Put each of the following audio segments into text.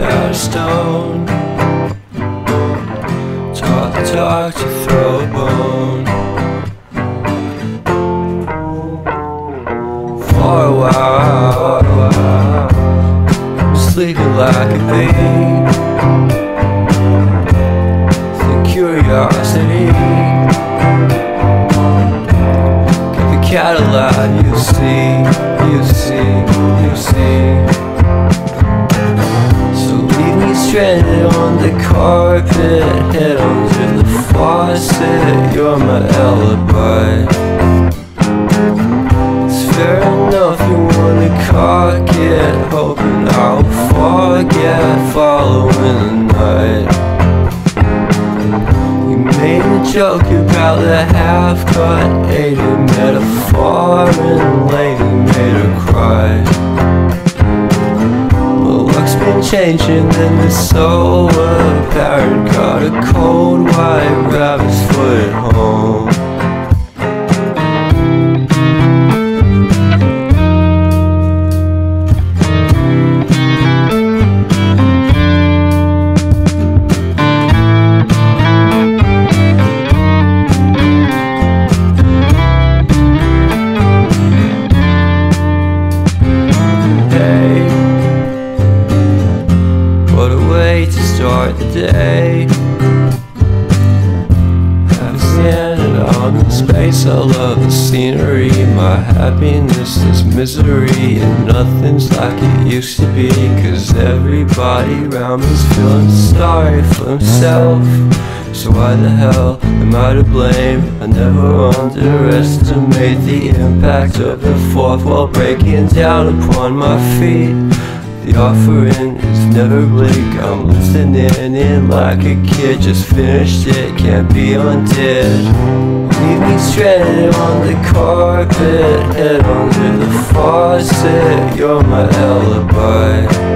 a stone. Talk the talk to throw a bone. For a while Sleeping like a baby. The curiosity. Get the Cadillac you see. Carpet Head under the faucet. You're my alibi. It's fair enough you wanna cock it Hoping I'll forget Following the night. You made a joke about the half-cut Aided metaphor And lady made her cry Luck's been changing and it's so apparent. Got a cold white rabbit's foot home start the day Have standing on the space I love the scenery. My happiness is misery And nothing's like it used to be. Cause everybody around me's feeling sorry for himself. So why the hell am I to blame? I never underestimate the impact of the fourth wall breaking down upon my feet the offering is never bleak I'm listening in. Like a kid Just finished it, can't be undid Leave me stranded on the carpet Head under the faucet. You're my alibi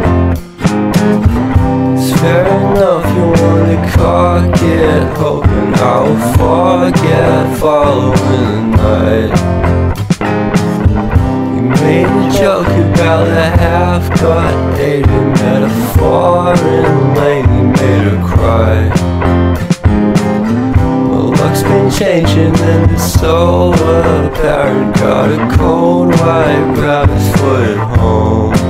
about the half-cut Aided metaphor and lady made her cry. My luck's been changing and it's so apparent. Got a cold white rabbit's foot home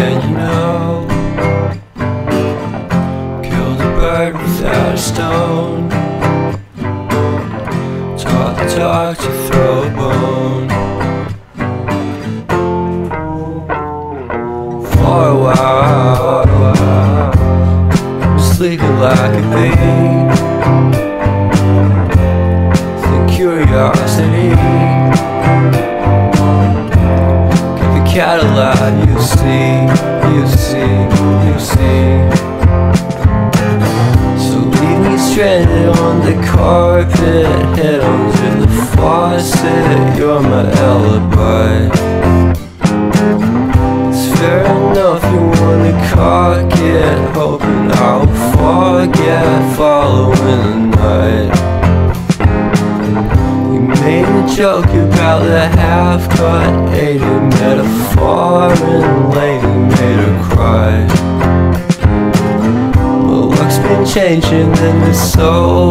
sicker you know. Killed a bird without a stone. Talk the talk to throw a bone. For a while Sleeping like a babe The curiosity Cadillac, you see, you see, you see. So leave me stranded on the carpet Head under the faucet You're my alibi. It's fair enough you wanna cock it Hoping I'll forget Following the night. You made a joke about the half-cut Aided metaphor and lady made her cry. My luck's been changing and it's so